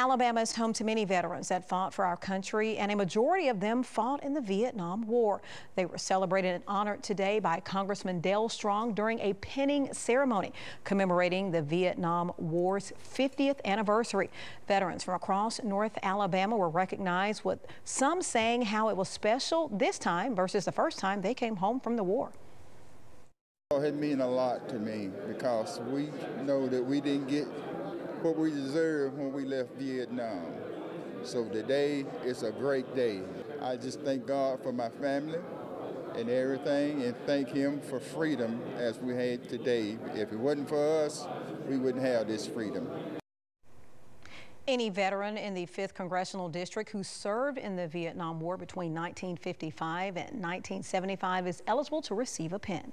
Alabama is home to many veterans that fought for our country, and a majority of them fought in the Vietnam War. They were celebrated and honored today by Congressman Dale Strong during a pinning ceremony commemorating the Vietnam War's 50th anniversary. Veterans from across North Alabama were recognized, with some saying how it was special this time versus the first time they came home from the war. It means a lot to me because we know that we didn't get what we deserved when we left Vietnam. So today is a great day. I just thank God for my family and everything and thank him for freedom as we had today. If it wasn't for us, we wouldn't have this freedom. Any veteran in the 5th Congressional District who served in the Vietnam War between 1955 and 1975 is eligible to receive a pin.